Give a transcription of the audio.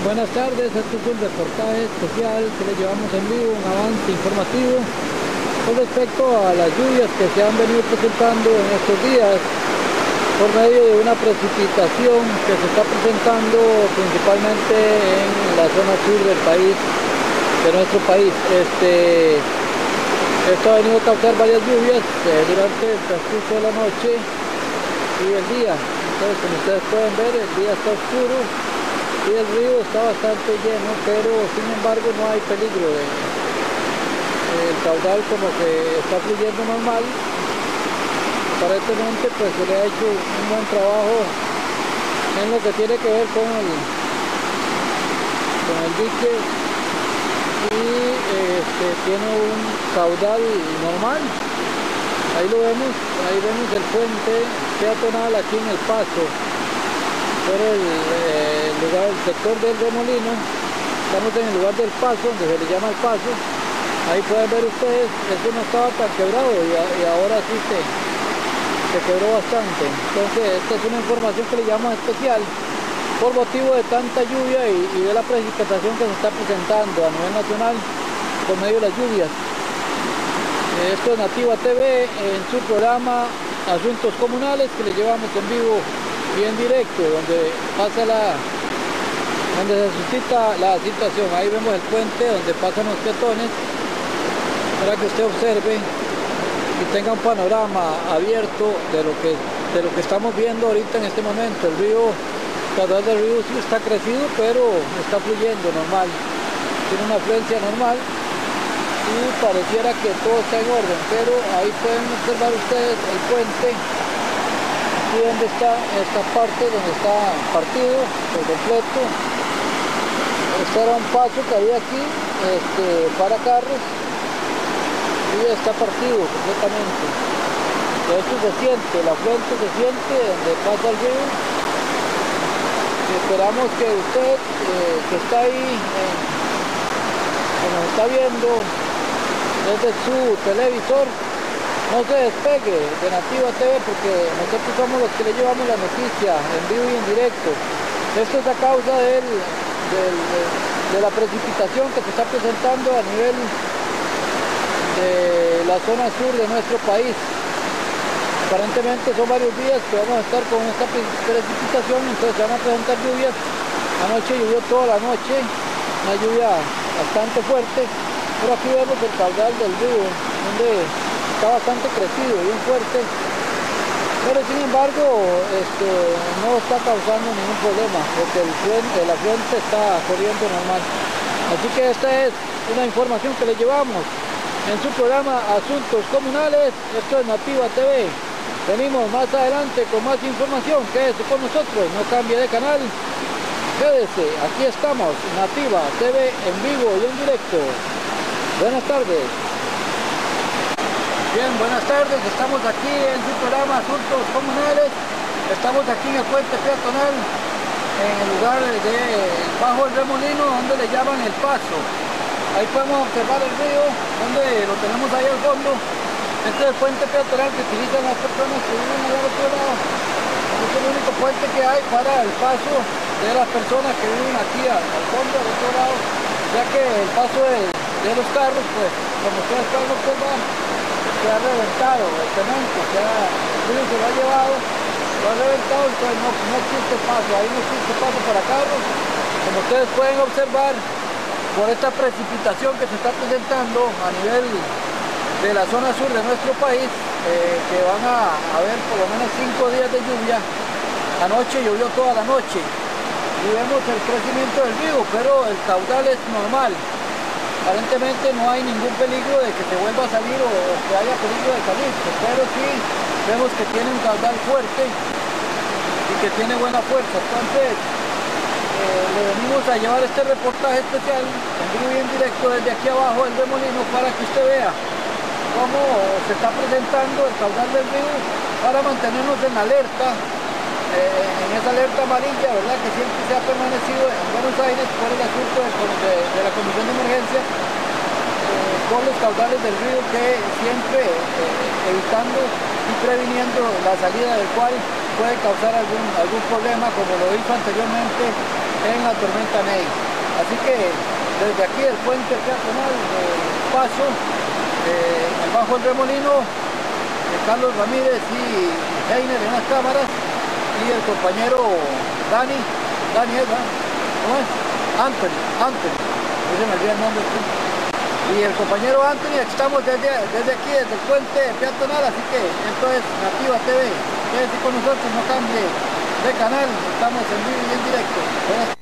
buenas tardes, este es un reportaje especial que le llevamos en vivo, un avance informativo con respecto a las lluvias que se han venido presentando en estos días por medio de una precipitación que se está presentando principalmente en la zona sur del país, de nuestro país. Este, esto ha venido a causar varias lluvias eh, durante el transcurso de la noche y el día. Entonces, como ustedes pueden ver, el día está oscuro y el río está bastante lleno, pero sin embargo no hay peligro. el caudal como que está fluyendo normal. Aparentemente pues se le ha hecho un buen trabajo en lo que tiene que ver con el, con el dique y este, tiene un caudal normal. Ahí lo vemos, ahí vemos el puente peatonal aquí en el paso por el, eh, lugar, el sector del remolino. Estamos en el lugar del paso, donde se le llama el paso. Ahí pueden ver ustedes, eso no estaba tan quebrado y, ahora sí se, se quebró bastante. Entonces, esta es una información que le llamo especial por motivo de tanta lluvia y, y de la precipitación que se está presentando a nivel nacional por medio de las lluvias. Esto es Nativa TV en su programa Asuntos Comunales que le llevamos en vivo y en directo, donde pasa la donde se suscita la situación. Ahí vemos el puente donde pasan los peatones para que usted observe y tenga un panorama abierto de lo que de lo que estamos viendo ahorita en este momento. El río, través del río sí está crecido, pero está fluyendo normal. Tiene una afluencia normal y pareciera que todo está en orden, pero ahí pueden observar ustedes el puente aquí donde está esta parte donde está partido por completo este era un paso que había aquí este, para carros y está partido completamente esto se siente, la frente se siente donde pasa el río esperamos que usted eh, que está ahí eh, que nos está viendo desde su televisor no se despegue de Nativa TV porque nosotros somos los que le llevamos la noticia en vivo y en directo. Esto es a causa de, la precipitación que se está presentando a nivel de la zona sur de nuestro país. Aparentemente son varios días que vamos a estar con esta precipitación, entonces se van a presentar lluvias. Anoche llovió toda la noche, una lluvia bastante fuerte, pero aquí vemos el caudal del río, donde está bastante crecido, bien fuerte, pero sin embargo este, no está causando ningún problema, porque el, frente, la fuente está corriendo normal. Así que esta es una información que le llevamos en su programa Asuntos Comunales, esto es Nativa TV. Venimos más adelante con más información, quédese con nosotros, no cambie de canal. Quédese, aquí estamos, Nativa TV en vivo y en directo. Buenas tardes. Bien, buenas tardes, estamos aquí en su programa Asuntos Comunales, estamos aquí en el puente peatonal, en el lugar de bajo el remolino donde le llaman el paso. Ahí podemos observar el río, donde lo tenemos ahí al fondo. Este es el puente peatonal que utilizan las personas que viven al otro lado. Este es el único puente que hay para el paso de las personas que viven aquí al, fondo, al otro lado, ya que el paso de, los carros, pues, como ustedes pueden observar, se ha reventado el cemento, se ha, el se lo ha llevado, lo ha reventado, entonces no, no existe paso, ahí no existe paso para carros. Como ustedes pueden observar, por esta precipitación que se está presentando a nivel de la zona sur de nuestro país, eh, que van a haber por lo menos cinco días de lluvia. Anoche llovió toda la noche y vemos el crecimiento del río, pero el caudal es normal aparentemente no hay ningún peligro de que se vuelva a salir o, que haya peligro de salir, pero sí vemos que tiene un caudal fuerte y que tiene buena fuerza. Entonces, eh, le venimos a llevar este reportaje especial en vivo y en directo desde aquí abajo del remolino para que usted vea cómo se está presentando el caudal del río para mantenernos en alerta en esa alerta amarilla, ¿verdad? Que siempre se ha permanecido en Buenos Aires por el asunto de, la Comisión de Emergencia, eh, con los caudales del río que siempre eh, evitando y previniendo la salida del cual puede causar algún, algún problema, como lo hizo anteriormente en la tormenta Ney. Así que desde aquí el puente peatonal de Paso, eh, el Bajo el Remolino, eh, Carlos Ramírez y Heiner en las cámaras el compañero Dani, Dani ¿cómo es? Anthony, Anthony, ese me olvidó el nombre. Y el compañero Anthony, estamos desde, desde aquí, desde el puente peatonal, así que esto es Nativa TV. Quédese con nosotros, no cambie de canal, estamos en vivo y en directo.